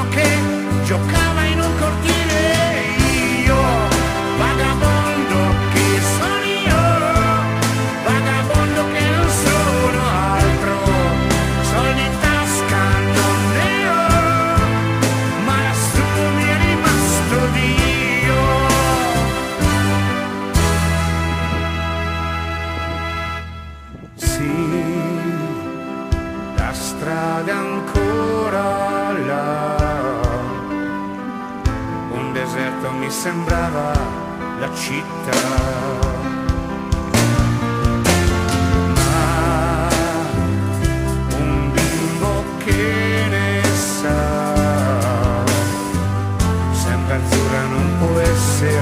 bambino che giocava in un cortile io vagabondo che sono io vagabondo che non sono altro soldi in tasca non ne ho ma lassù mi è rimasto Dio. Sì la strada ancora deserto mi sembrava la città. azzurra non può essere